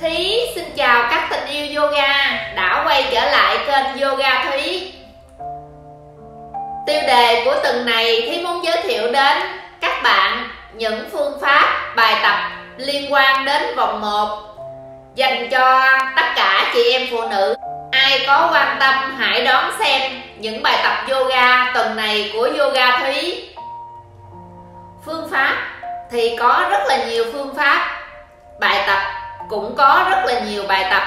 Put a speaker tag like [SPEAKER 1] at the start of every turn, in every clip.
[SPEAKER 1] Thí, xin chào các tình yêu yoga đã quay trở lại kênh Yoga Thúy Tiêu đề của tuần này Thí muốn giới thiệu đến các bạn những phương pháp bài tập liên quan đến vòng 1 dành cho tất cả chị em phụ nữ. Ai có quan tâm, hãy đón xem những bài tập yoga tuần này của Yoga Thúy phương pháp thì có rất là nhiều phương pháp. Bài tập cũng có rất là nhiều bài tập.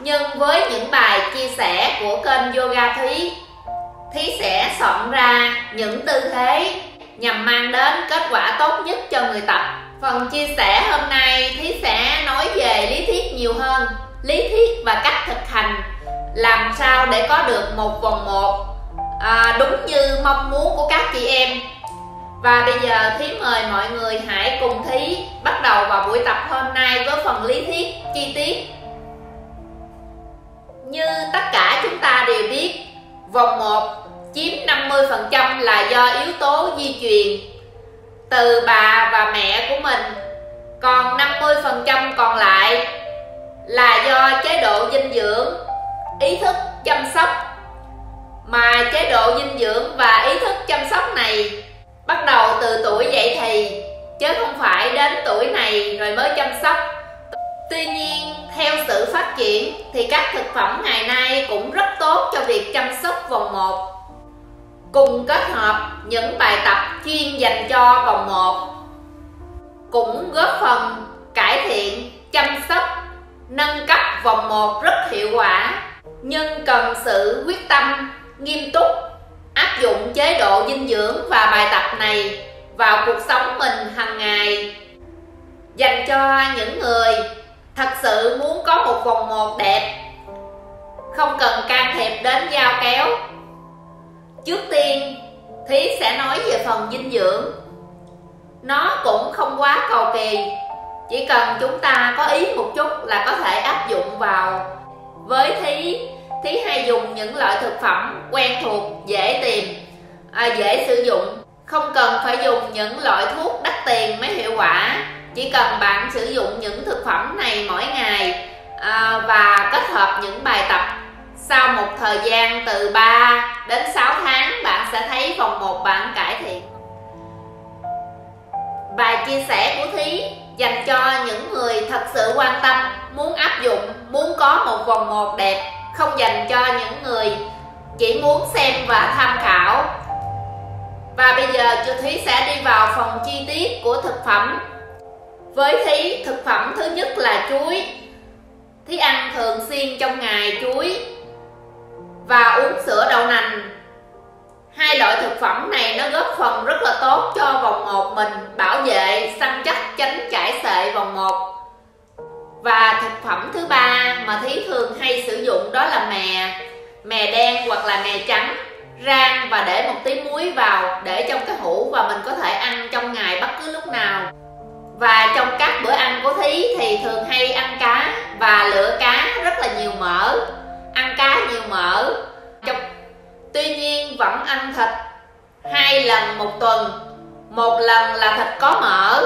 [SPEAKER 1] Nhưng với những bài chia sẻ của kênh yoga thúy thúy sẽ soạn ra những tư thế nhằm mang đến kết quả tốt nhất cho người tập. Phần chia sẻ hôm nay thúy sẽ nói về lý thuyết nhiều hơn lý thuyết và cách thực hành làm sao để có được một vòng một à, đúng như mong muốn của các chị em và bây giờ Thí mời mọi người hãy cùng Thí bắt đầu vào buổi tập hôm nay với phần lý thuyết chi tiết. Như tất cả chúng ta đều biết Vòng 1 chiếm 50% là do yếu tố di truyền Từ bà và mẹ của mình Còn 50% còn lại là do chế độ dinh dưỡng, ý thức chăm sóc. Mà chế độ dinh dưỡng và ý thức chăm sóc này bắt đầu từ tuổi dậy thì, chứ không phải đến tuổi này rồi mới chăm sóc. Tuy nhiên, theo sự phát triển thì các thực phẩm ngày nay cũng rất tốt cho việc chăm sóc vòng 1 cùng kết hợp những bài tập chuyên dành cho vòng 1 cũng góp phần cải thiện chăm sóc, nâng cấp vòng 1 rất hiệu quả, nhưng cần sự quyết tâm nghiêm túc áp dụng chế độ dinh dưỡng và bài tập này vào cuộc sống mình hàng ngày. Dành cho những người thật sự muốn có một vòng một đẹp, không cần can thiệp đến dao kéo. Trước tiên, thí sẽ nói về phần dinh dưỡng. Nó cũng không quá cầu kỳ, chỉ cần chúng ta có ý một chút là có thể áp dụng vào. Với thí Thí hay dùng những loại thực phẩm quen thuộc, dễ tìm, à, dễ sử dụng. Không cần phải dùng những loại thuốc đắt tiền mới hiệu quả. Chỉ cần bạn sử dụng những thực phẩm này mỗi ngày à, Và kết hợp những bài tập. Sau một thời gian từ 3 đến 6 tháng Bạn sẽ thấy vòng một bạn cải thiện. Bài chia sẻ của Thí dành cho những người thật sự quan tâm Muốn áp dụng, muốn có một vòng một đẹp không dành cho những người chỉ muốn xem và tham khảo. Và bây giờ chú Thúy sẽ đi vào phần chi tiết của thực phẩm. Với Thí, thực phẩm thứ nhất là chuối. Thí ăn thường xuyên trong ngày chuối. Và uống sữa đậu nành. Hai loại thực phẩm này nó góp phần rất là tốt cho vòng một mình, bảo vệ, săn chắc, tránh chảy xệ vòng một và thực phẩm thứ ba mà thí thường hay sử dụng đó là mè mè đen hoặc là mè trắng, rang và để một tí muối vào để trong cái hũ và mình có thể ăn trong ngày bất cứ lúc nào. Và trong các bữa ăn của thí thì thường hay ăn cá và lựa cá rất là nhiều mỡ, ăn cá nhiều mỡ. Trong... tuy nhiên vẫn ăn thịt hai lần một tuần, một lần là thịt có mỡ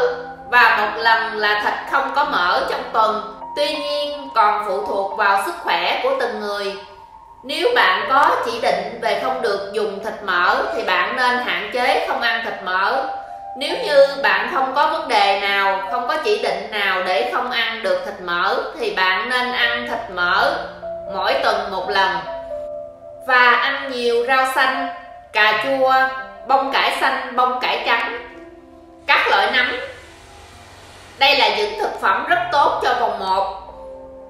[SPEAKER 1] và một lần là thịt không có mỡ trong tuần. Tuy nhiên, còn phụ thuộc vào sức khỏe của từng người. Nếu bạn có chỉ định về không được dùng thịt mỡ, thì bạn nên hạn chế không ăn thịt mỡ. Nếu như bạn không có vấn đề nào, không có chỉ định nào để không ăn được thịt mỡ, thì bạn nên ăn thịt mỡ mỗi tuần một lần. Và ăn nhiều rau xanh, cà chua, bông cải xanh, bông cải trắng. Các loại nấm đây là những thực phẩm rất tốt cho vòng 1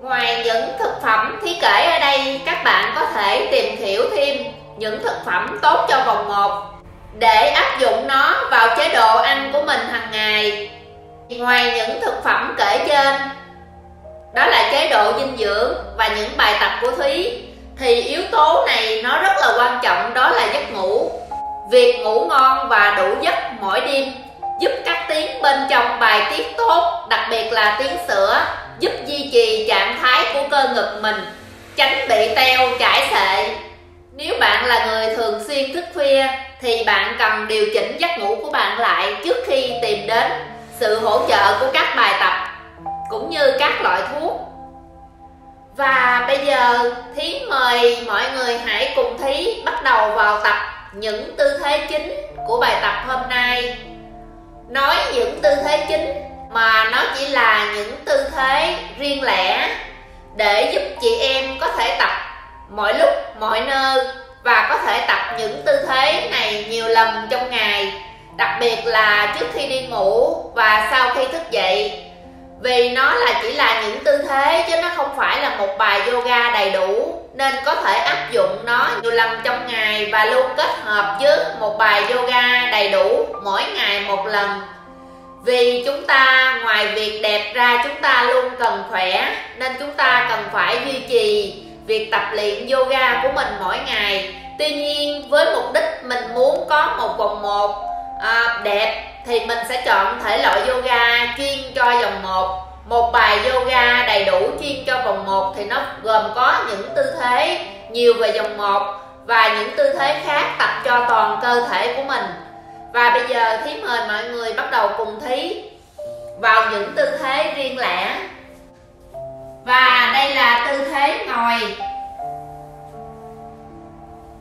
[SPEAKER 1] Ngoài những thực phẩm thí kể ở đây, Các bạn có thể tìm hiểu thêm những thực phẩm tốt cho vòng 1 Để áp dụng nó vào chế độ ăn của mình hàng ngày. Ngoài những thực phẩm kể trên, Đó là chế độ dinh dưỡng và những bài tập của Thúy, Thì yếu tố này nó rất là quan trọng, đó là giấc ngủ. Việc ngủ ngon và đủ giấc mỗi đêm giúp các tiếng bên trong bài tiết tốt, đặc biệt là tiếng sữa, giúp duy trì trạng thái của cơ ngực mình, tránh bị teo chảy xệ nếu bạn là người thường xuyên thức khuya, thì bạn cần điều chỉnh giấc ngủ của bạn lại trước khi tìm đến sự hỗ trợ của các bài tập, cũng như các loại thuốc. Và bây giờ thí mời mọi người hãy cùng thí bắt đầu vào tập những tư thế chính của bài tập hôm nay nói những tư thế chính, mà nó chỉ là những tư thế riêng lẻ, để giúp chị em có thể tập mọi lúc, mọi nơi, và có thể tập những tư thế này nhiều lần trong ngày, đặc biệt là trước khi đi ngủ và sau khi thức dậy vì nó là chỉ là những tư thế chứ nó không phải là một bài yoga đầy đủ. Nên có thể áp dụng nó nhiều lần trong ngày và luôn kết hợp với một bài yoga đầy đủ mỗi ngày một lần. Vì chúng ta ngoài việc đẹp ra chúng ta luôn cần khỏe nên chúng ta cần phải duy trì việc tập luyện yoga của mình mỗi ngày. Tuy nhiên với mục đích mình muốn có một vòng một à, đẹp thì mình sẽ chọn thể loại yoga chuyên cho vòng một. Một bài yoga đầy đủ chuyên cho vòng 1 thì nó gồm có những tư thế nhiều về vòng 1 và những tư thế khác tập cho toàn cơ thể của mình. Và bây giờ thí mời mọi người bắt đầu cùng thí vào những tư thế riêng lẻ. Và đây là tư thế ngồi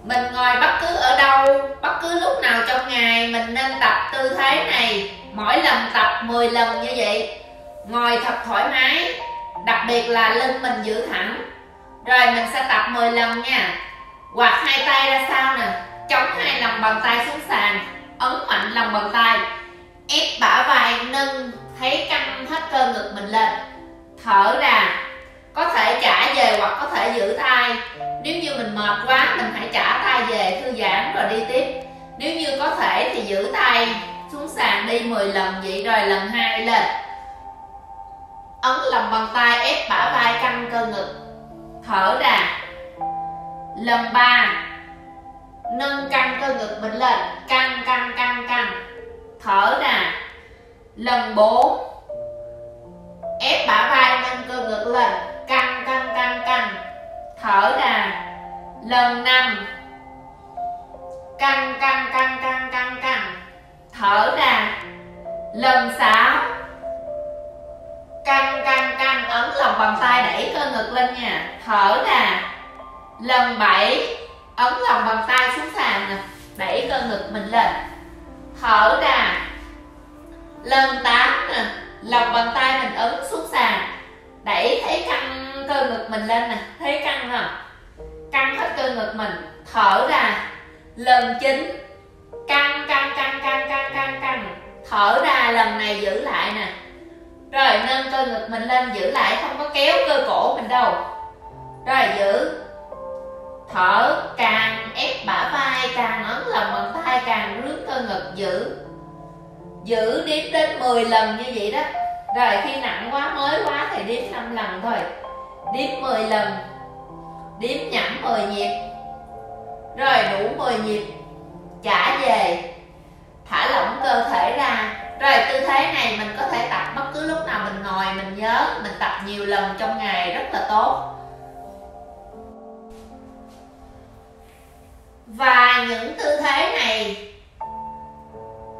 [SPEAKER 1] mình ngồi bất cứ ở đâu, bất cứ lúc nào trong ngày, mình nên tập tư thế này, mỗi lần tập 10 lần như vậy. Ngồi thật thoải mái, đặc biệt là lưng mình giữ thẳng. Rồi mình sẽ tập 10 lần nha. Quạt hai tay ra sau nè, chống hai lòng bàn tay xuống sàn, ấn mạnh lòng bàn tay. Ép bả vai nâng, thấy căng hết cơ ngực mình lên. Thở ra hoặc có thể giữ tay nếu như mình mệt quá, mình hãy trả tay về, thư giãn rồi đi tiếp. Nếu như có thể thì giữ tay xuống sàn đi 10 lần vậy rồi lần hai lên. Ấn lòng bàn tay, ép bả vai căng cơ ngực. Thở ra. Lần 3 nâng căng cơ ngực mình lên. Căng căng căng căng. Thở ra. Lần 4 năm căng căng căng căng căng căng. Thở ra. Lần sáu căng căng căng, ấn lòng bàn tay đẩy cơ ngực lên nha. Thở ra. Lần bảy, ấn lòng bàn tay xuống sàn nè. Đẩy cơ ngực mình lên. Thở ra. Lần tám nè. Lòng bàn tay mình ấn xuống sàn. Đẩy thấy căng cơ ngực mình lên nè. Thấy căng không? Căng hết cơ ngực mình, thở ra, lần chín. Căng căng căng căng căng căng căng. Thở ra, lần này giữ lại nè. Rồi, nâng cơ ngực mình lên, giữ lại, không có kéo cơ cổ mình đâu. Rồi, giữ. Thở, càng ép bả vai, càng ấn lòng bàn tay, càng rướn cơ ngực, giữ. Giữ đếm đến 10 lần như vậy đó. Rồi, khi nặng quá, mới quá thì đếm 5 lần thôi. Đếm 10 lần đếm nhẩm 10 nhịp. Rồi đủ 10 nhịp, trả về. Thả lỏng cơ thể ra. Rồi tư thế này, mình có thể tập bất cứ lúc nào mình ngồi, mình nhớ, mình tập nhiều lần trong ngày rất là tốt. Và những tư thế này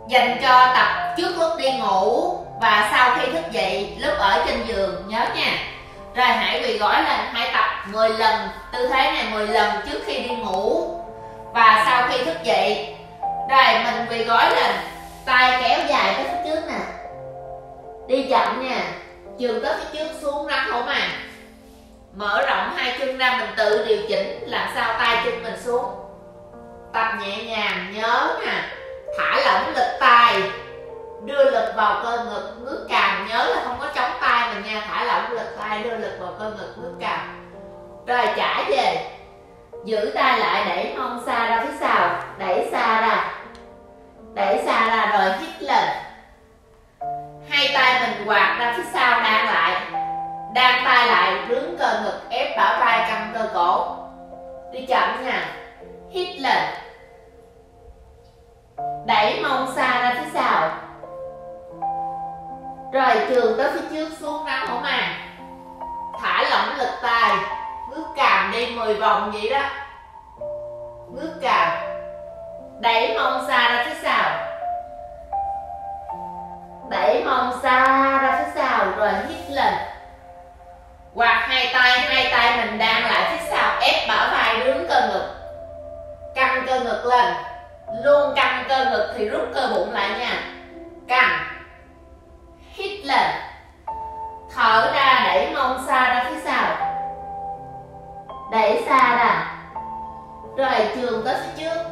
[SPEAKER 1] dành cho tập trước lúc đi ngủ và sau khi thức dậy, lúc ở trên giường, nhớ nha. Rồi hãy quỳ gối lên, hãy tập 10 lần tư thế này 10 lần trước khi đi ngủ. Và sau khi thức dậy rồi mình quỳ gối lên tay kéo dài tới phía trước nè. Đi chậm nha trường tới phía trước xuống ra hổ à, mở rộng hai chân ra mình tự điều chỉnh làm sao tay chân mình xuống. Tập nhẹ nhàng nhớ nè thả lỏng lực tay. Đưa lực vào cơ ngực ngước cằm nhớ là không có chống tay mình nha. Thả lỏng lực tay đưa lực vào cơ ngực ngước cằm rồi trả về. Giữ tay lại đẩy mông xa ra phía sau. Đẩy xa ra. Đẩy xa ra rồi hít lên hai tay mình quạt ra phía sau đan lại. Đan tay lại rướng cơ ngực ép bả vai căng cơ cổ. Đi chậm nha. Hít lên đẩy mông xa ra phía sau. Rồi trường tới phía trước xuống ra hổ màng thả lỏng lực tay ngước cằm đi 10 vòng vậy đó. Ngước cằm đẩy mông xa ra phía sau. Đẩy mông xa ra phía sau rồi hít lên. Hoặc hai tay hai tay mình đang lại phía sau, ép bả vai đứng cơ ngực. Căng cơ ngực lên. Luôn căng cơ ngực thì rút cơ bụng lại nha. Căng. Hít lên. Thở ra, đẩy mông xa ra phía sau đẩy xa ra rồi trường tới phía trước.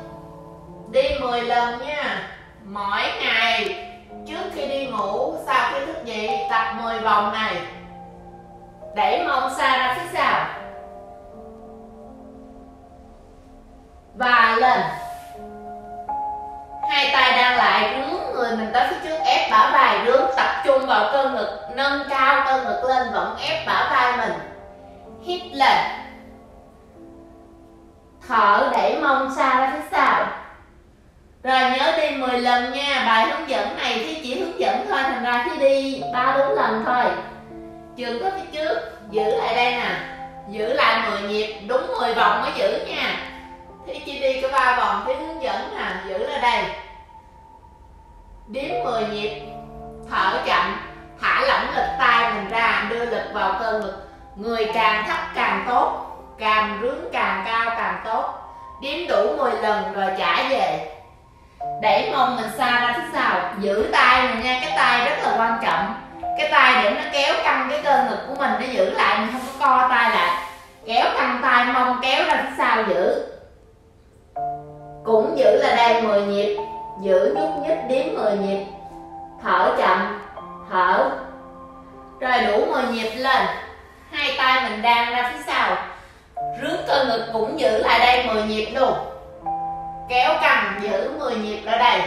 [SPEAKER 1] Đi 10 lần nha. Mỗi ngày, trước khi đi ngủ, sau khi thức dậy, tập 10 vòng này. Đẩy mông xa ra phía sau. Và lên. Hai tay đang lại rướn người mình tới phía trước, ép bả vai đứng tập trung vào cơ ngực, nâng cao cơ ngực lên, vẫn ép bả vai mình. Hít lên thở đẩy mông xa ra phía sau rồi, nhớ đi 10 lần nha, bài hướng dẫn này thì chỉ hướng dẫn thôi, thành ra khi đi ba bốn lần thôi. Trường có phía trước, giữ lại đây nè. Giữ lại 10 nhịp, đúng 10 vòng mới giữ nha. Thì chỉ đi có ba vòng thì hướng dẫn nè, giữ ở đây. Đếm 10 nhịp, thở chậm, thả lỏng lực tay mình ra, đưa lực vào cơ ngực. Người càng thấp càng tốt càng rướng càng cao càng tốt. Đếm đủ 10 lần rồi trả về. Đẩy mông mình xa ra phía sau. Giữ tay mình nha, cái tay rất là quan trọng. Cái tay để nó kéo căng cái cơ ngực của mình, nó giữ lại mình không có co tay lại. Kéo căng tay, mông kéo ra phía sau giữ. Cũng giữ là đây 10 nhịp. Giữ nhúc nhích đếm 10 nhịp. Thở chậm, thở. Rồi đủ 10 nhịp lên. Hai tay mình đang ra phía sau rướn cơ ngực cũng giữ lại đây 10 nhịp luôn. Kéo căng giữ 10 nhịp ở đây.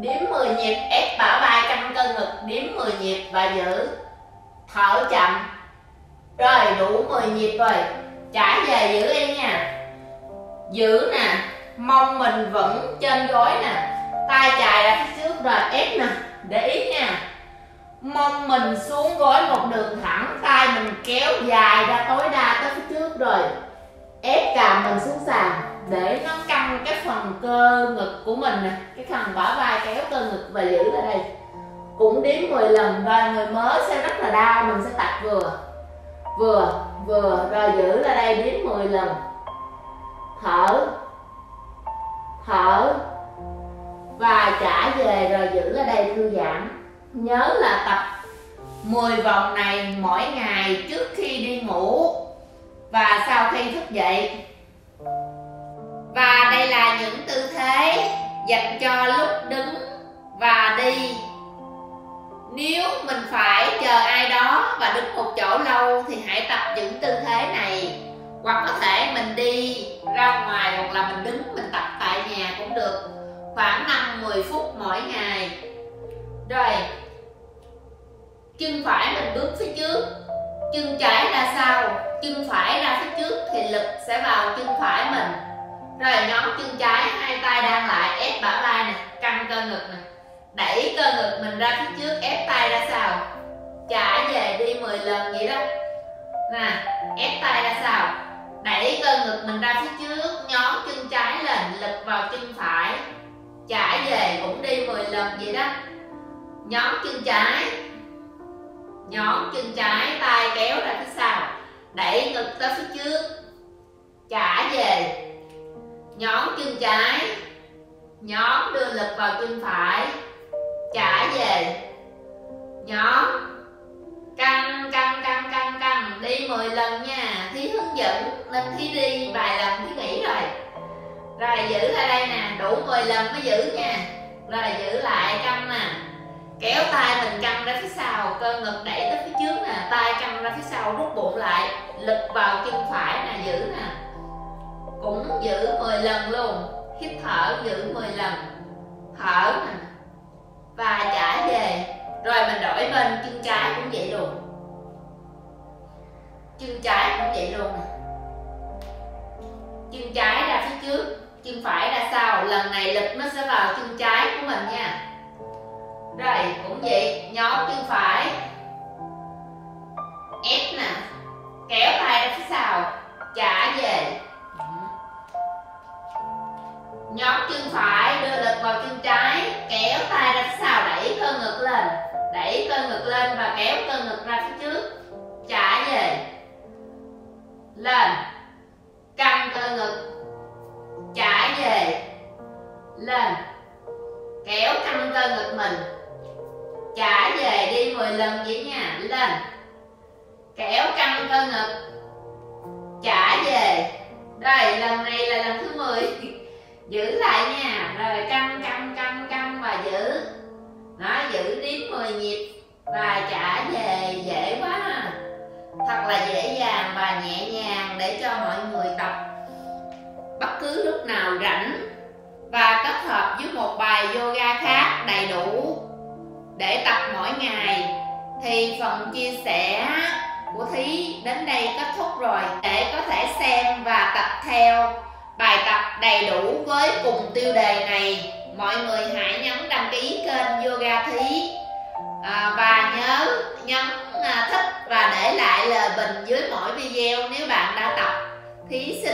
[SPEAKER 1] Đếm 10 nhịp, ép bả vai căng cơ ngực đếm 10 nhịp và giữ. Thở chậm. Rồi, đủ 10 nhịp rồi. Trả về giữ em nha. Giữ nè. Mông mình vẫn trên gối nè. Tay chài ra phía trước rồi, ép nè. Để ý nha mông mình xuống gối một đường thẳng, tay mình kéo dài ra tối đa tới phía trước rồi. Ép cằm mình xuống sàn để nó căng cái phần cơ ngực của mình nè, cái phần bả vai kéo cơ ngực và giữ ở đây. Cũng đếm 10 lần rồi người mới sẽ rất là đau, mình sẽ tập vừa. Vừa vừa, rồi giữ lại đây đếm 10 lần. Thở thở. Và trả về rồi giữ ở đây thư giãn nhớ là tập 10 vòng này mỗi ngày trước khi đi ngủ. Và sau khi thức dậy. Và đây là những tư thế dành cho lúc đứng và đi. Nếu mình phải chờ ai đó và đứng một chỗ lâu thì hãy tập những tư thế này. Hoặc có thể mình đi ra ngoài hoặc là mình đứng, mình tập tại nhà cũng được. Khoảng 5-10 phút mỗi ngày. Rồi chân phải mình bước phía trước. Chân trái ra sau, chân phải ra phía trước thì lực sẽ vào chân phải mình. Rồi nhóm chân trái, hai tay đang lại, ép bả vai nè, căng cơ ngực nè. Đẩy cơ ngực mình ra phía trước, ép tay ra sau. Trả về đi 10 lần vậy đó. Nè, ép tay ra sau. Đẩy cơ ngực mình ra phía trước, nhóm chân trái lên, lực vào chân phải. Trả về cũng đi 10 lần vậy đó. Nhóm chân trái nhóm chân trái tay kéo ra phía sau. Đẩy ngực tới phía trước. Trả về. Nhóm chân trái. Nhóm đưa lực vào chân phải. Trả về. Nhóm. Căng căng căng căng căng. Đi 10 lần nha. Thí hướng dẫn. Nên thí đi. Vài lần thí nghỉ rồi. Rồi giữ lại đây nè. Đủ 10 lần mới giữ nha. Rồi giữ lại căng nè kéo tay mình căng ra phía sau, cơ ngực đẩy tới phía trước nè, tay căng ra phía sau, rút bụng lại, lực vào chân phải nè, giữ nè. Cũng giữ 10 lần luôn, hít thở giữ 10 lần, thở nè, và trả về. Rồi mình đổi bên chân trái cũng vậy luôn. Chân trái cũng vậy luôn nè. Chân trái ra phía trước, chân phải ra sau, lần này lực nó sẽ vào chân trái của mình nha rồi cũng vậy nhóm chân phải. Ép nè kéo tay ra phía sau trả về. Nhóm chân phải đưa lực vào chân trái kéo tay ra phía sau đẩy cơ ngực lên. Đẩy cơ ngực lên và kéo cơ ngực ra phía trước trả về, lên căng cơ ngực trả về. Lên kéo căng cơ ngực mình trả về đi 10 lần vậy nha, lên. Kéo căng cơ ngực. Trả về. Rồi, lần này là lần thứ 10 giữ lại nha. Rồi, căng căng căng căng và giữ. Nó giữ đến 10 nhịp. Và trả về, dễ quá thật là dễ dàng và nhẹ nhàng để cho mọi người tập. Bất cứ lúc nào rảnh và kết hợp với một bài yoga khác đầy đủ để tập mỗi ngày. Thì phần chia sẻ của thí đến đây kết thúc rồi. Để có thể xem và tập theo bài tập đầy đủ với cùng tiêu đề này. Mọi người hãy nhấn đăng ký kênh yoga thí. À, và nhớ nhấn à, thích và để lại lời bình dưới mỗi video nếu bạn đã tập. Thí xin